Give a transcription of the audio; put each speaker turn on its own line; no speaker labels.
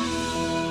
Música